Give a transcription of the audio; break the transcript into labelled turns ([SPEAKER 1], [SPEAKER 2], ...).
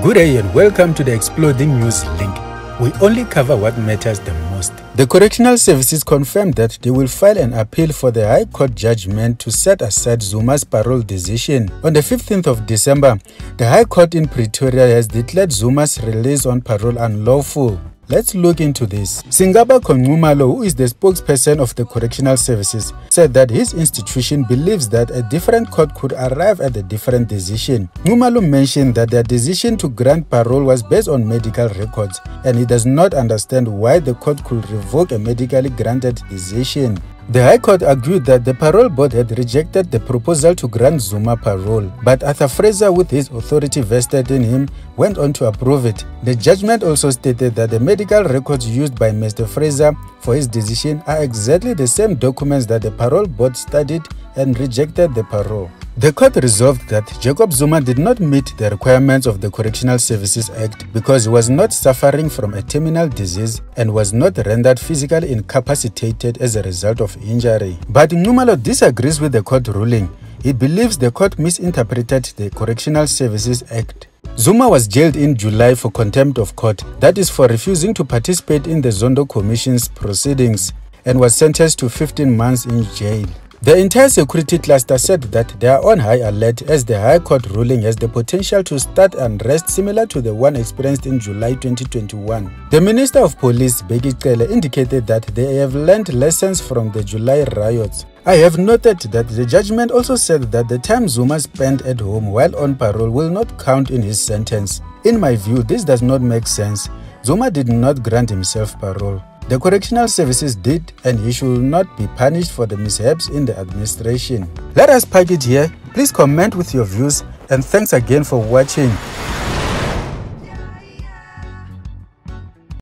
[SPEAKER 1] Good day and welcome to the Xploding News link. We only cover what matters the most. The Correctional Services confirmed that they will file an appeal for the High Court judgment to set aside Zuma's parole decision. On the 15th of December, the High Court in Pretoria has declared Zuma's release on parole unlawful. Let's look into this. Singabakho Nxumalo, who is the spokesperson of the Correctional Services, said that his institution believes that a different court could arrive at a different decision. Nxumalo mentioned that their decision to grant parole was based on medical records and he does not understand why the court could revoke a medically granted decision. The High Court argued that the parole board had rejected the proposal to grant Zuma parole, but Arthur Fraser, with his authority vested in him, went on to approve it. The judgment also stated that the medical records used by Mr. Fraser for his decision are exactly the same documents that the parole board studied and rejected the parole. The court resolved that Jacob Zuma did not meet the requirements of the Correctional Services Act because he was not suffering from a terminal disease and was not rendered physically incapacitated as a result of injury. But Nxumalo disagrees with the court ruling. He believes the court misinterpreted the Correctional Services Act. Zuma was jailed in July for contempt of court, that is for refusing to participate in the Zondo Commission's proceedings, and was sentenced to 15 months in jail. The entire security cluster said that they are on high alert as the High Court ruling has the potential to start unrest similar to the one experienced in July 2021. The Minister of Police, Bheki Cele, indicated that they have learned lessons from the July riots. I have noted that the judgment also said that the time Zuma spent at home while on parole will not count in his sentence. In my view, this does not make sense. Zuma did not grant himself parole. The correctional services did and he should not be punished for the mishaps in the administration. Let us pack it here. Please comment with your views and thanks again for watching.